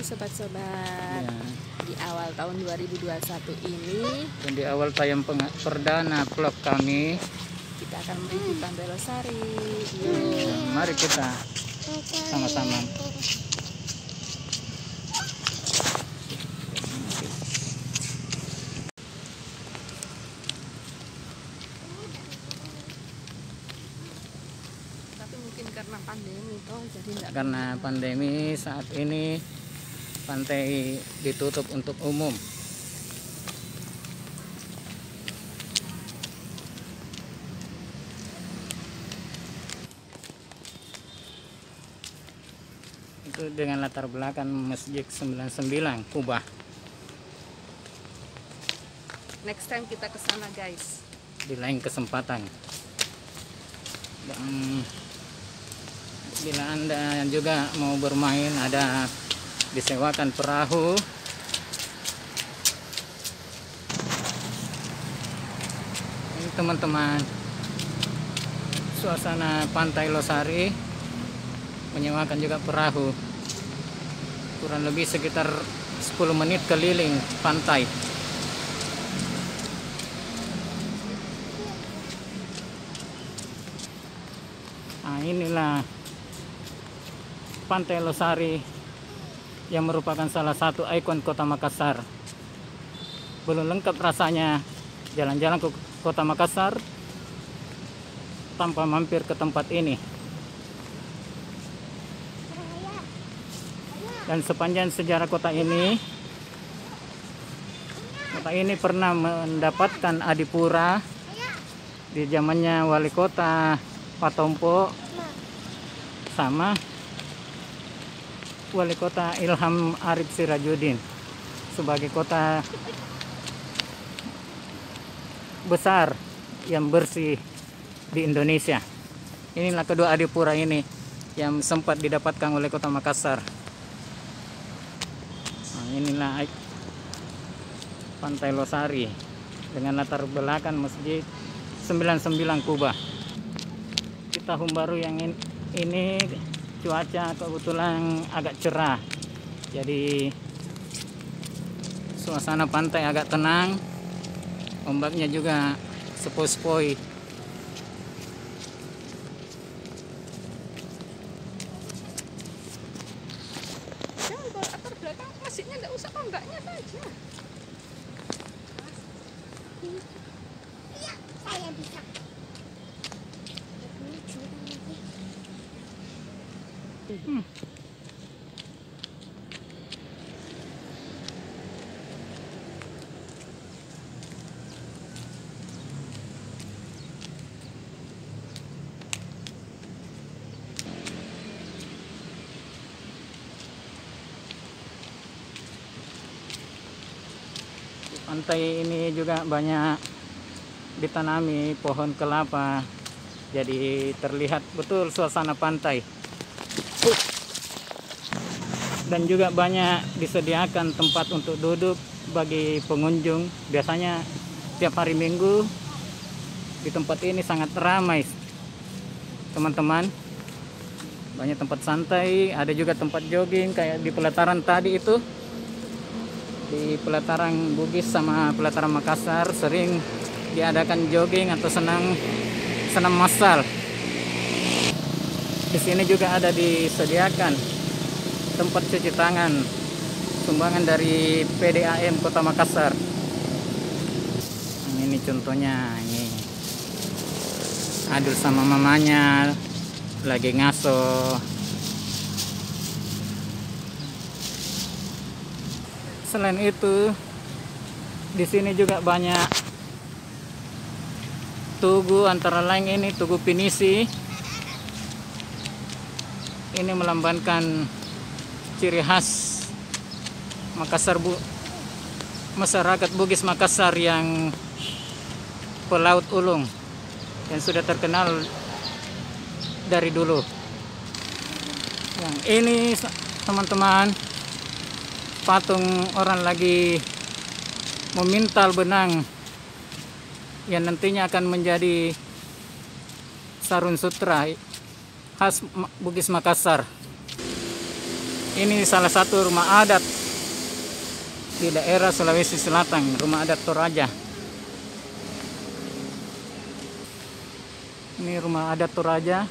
lagi sobat-sobat Ya. Di awal tahun 2021 ini Dan di awal tayang perdana vlog kami, Kita akan mereview Pantai Losari ya, mari kita sama-sama. Tapi mungkin karena pandemi toh jadi Karena pandemi saat ini pantai ditutup untuk umum. Itu dengan latar belakang Masjid 99 Kubah. Next time kita ke sana guys di lain kesempatan. Dan bila anda juga mau bermain ada disewakan perahu. Ini teman-teman suasana pantai Losari menyewakan juga perahu. Kurang lebih sekitar 10 menit keliling pantai. Nah inilah Pantai Losari yang merupakan salah satu ikon kota Makassar. Belum lengkap rasanya jalan-jalan ke kota Makassar tanpa mampir ke tempat ini. Dan sepanjang sejarah kota ini, kota ini pernah mendapatkan adipura di zamannya wali kota Patompo sama wali kota Ilham Arif Sirajuddin sebagai kota besar yang bersih di Indonesia. Inilah kedua adipura ini yang sempat didapatkan oleh kota Makassar. Nah, inilah Pantai Losari dengan latar belakang Masjid 99 Kubah di tahun baru yang in- ini cuaca kebetulan agak cerah. Jadi suasana pantai agak tenang. Ombaknya juga sepoi-sepoi. Masjidnya usah ombaknya saja. Iya, saya bisa. Pantai ini juga banyak ditanami pohon kelapa. Jadi terlihat betul suasana pantai dan juga banyak disediakan tempat untuk duduk bagi pengunjung. Biasanya tiap hari minggu di tempat ini sangat ramai teman-teman. Banyak tempat santai ada juga tempat jogging kayak di pelataran tadi itu. Di pelataran Bugis sama pelataran Makassar sering diadakan jogging atau senam senam massal. Di sini juga ada disediakan tempat cuci tangan sumbangan dari PDAM Kota Makassar. Ini contohnya ini Adul sama mamanya lagi ngaso Selain itu, di sini juga banyak tugu antara lain ini tugu pinisi. Ini melambangkan ciri khas Makassar Bu masyarakat Bugis Makassar yang pelaut ulung yang sudah terkenal dari dulu. Yang ini teman-teman patung orang lagi memintal benang yang nantinya akan menjadi sarun sutra khas Bugis Makassar. Ini salah satu rumah adat di daerah Sulawesi Selatan, rumah adat Toraja. Ini rumah adat Toraja.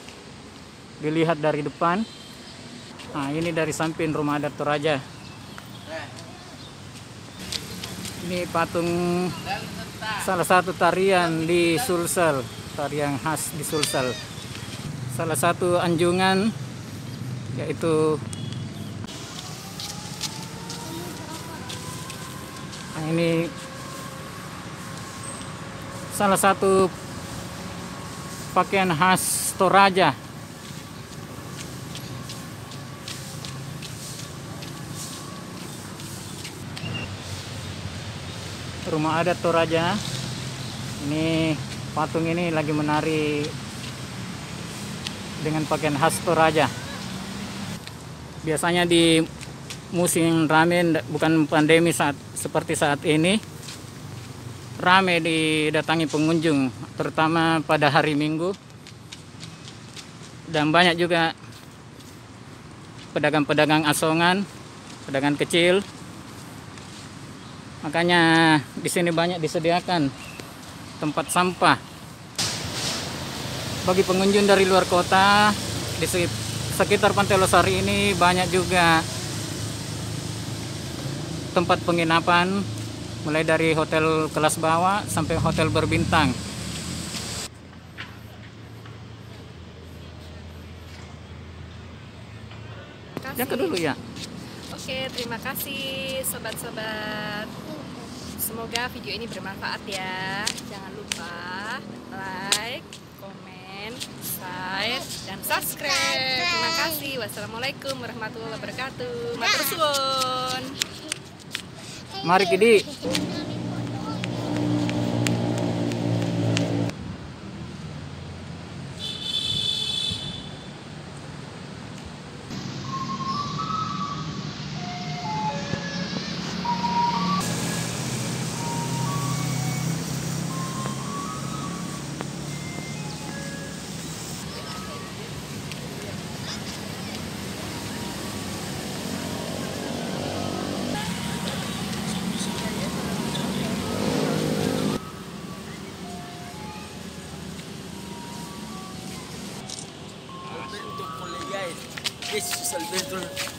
Dilihat dari depan. Nah, ini dari samping rumah adat Toraja. Ini patung salah satu tarian di Sulsel, tarian khas di Sulsel. Salah satu anjungan yaitu Nah, ini salah satu pakaian khas Toraja. Rumah adat Toraja. Ini patung ini lagi menari dengan pakaian khas Toraja. Biasanya di musim rame bukan pandemi saat seperti saat ini rame didatangi pengunjung terutama pada hari Minggu. Dan banyak juga pedagang-pedagang asongan pedagang kecil. Makanya di sini banyak disediakan tempat sampah. Bagi pengunjung dari luar kota di sekitar Pantai Losari ini banyak juga tempat penginapan mulai dari hotel kelas bawah sampai hotel berbintang. Yang dulu ya. Oke, terima kasih sobat-sobat. Semoga video ini bermanfaat ya. Jangan lupa like, komen, share, dan subscribe. Terima kasih. Wassalamualaikum warahmatullahi wabarakatuh. Matur suwun. Mari Kidi. Jesús Alberto.